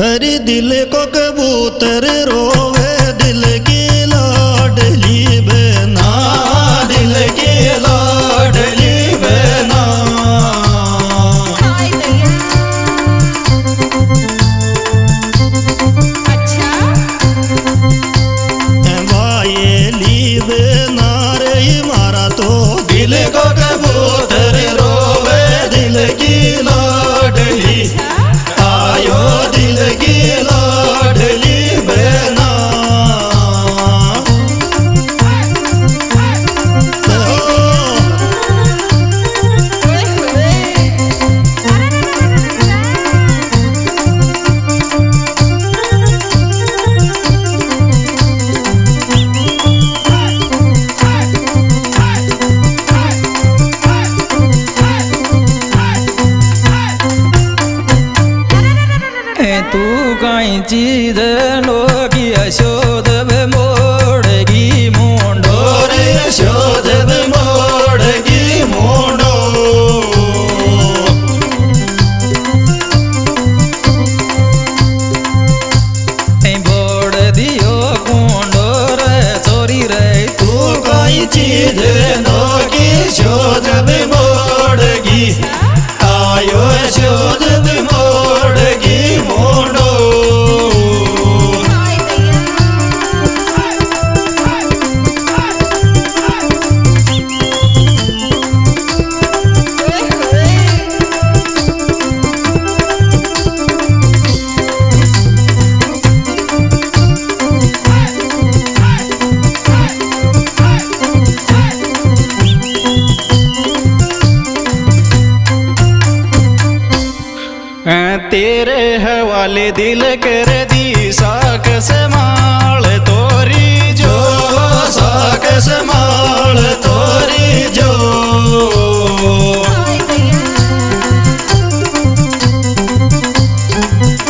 हरी दिल को कबूतर रोवे काई चीज लोगी यशोद मोड़गी मुंडो और यशोद मोड़गी मोड़ो बोड़ दियो कुंडो रे चोरी रे तू कोई चीज तेरे हवाले दिल कर दी साक समाल तोरी जो। साक समाल तोरी जो।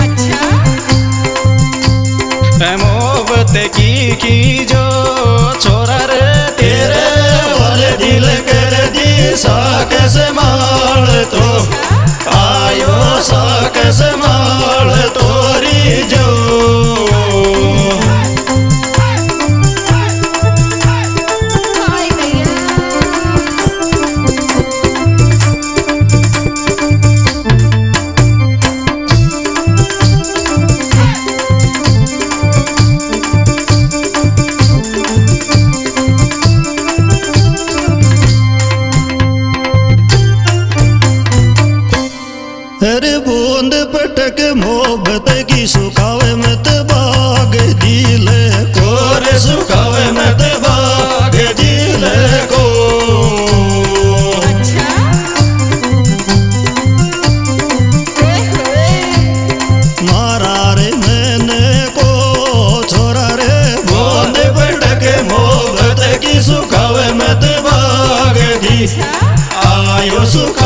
अच्छा की की जो, छोरा रे तेरे। वाले दिल कर दी साक समाल तो Сука!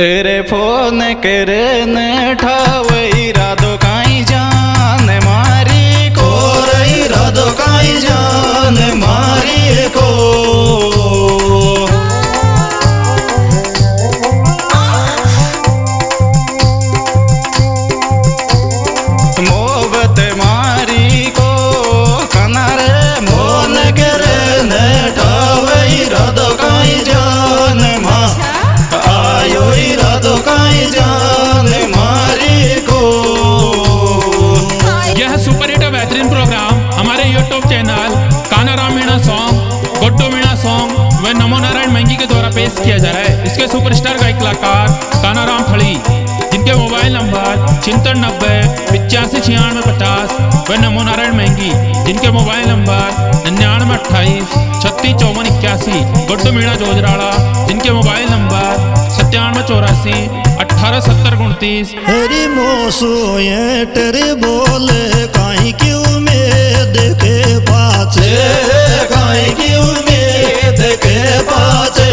रे फ़ोन करे ठावई पेश किया जा रहा है। इसके सुपरस्टार गायक कलाकार काना राम थड़ी जिनके मोबाइल नंबर छिहत्तर नब्बे पिचासी छियानवे पचास व नमो नारायण महँगी जिनके मोबाइल नंबर निन्यानवे अट्ठाईस छत्तीस चौवन इक्यासी गुड्डू मीणा जोजराड़ा जिनके मोबाइल नंबर सत्तानवे चौरासी अठारह सत्तर उनतीस। हरी मोसो ये तेरे बोले काई की उम्मीद के पाचे काई की उम्मीद के पाचे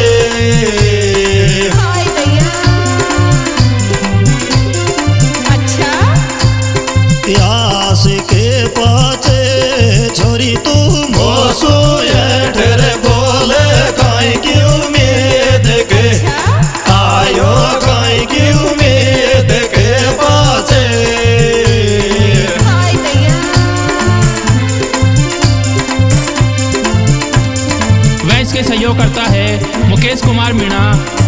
कुमार मीणा,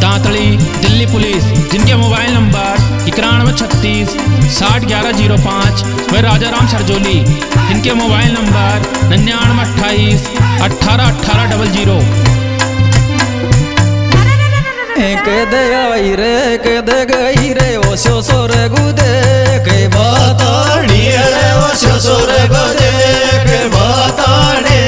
दांतली, दिल्ली पुलिस, जिनके मोबाइल नंबर इक्यानवे छत्तीस, साठ ग्यारह ज़ीरो पाँच व राजा राम सरजोली। जिनके मोबाइल नंबर निन्यानवे अट्ठाईस अट्ठारह अट्ठारह डबल ज़ीरो। के दे आई रे के दे गई रे, ओ सो सो रे गुदे, के बात बताणी रे, ओ ससुर गदे, के बताणी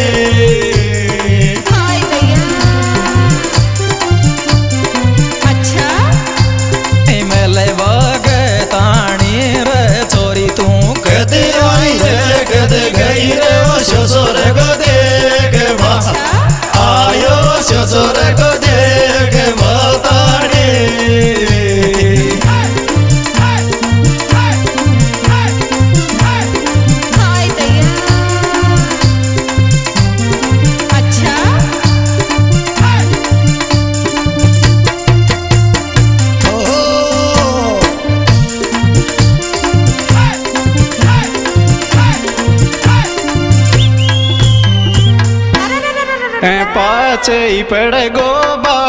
पाचे पड़ गो बा।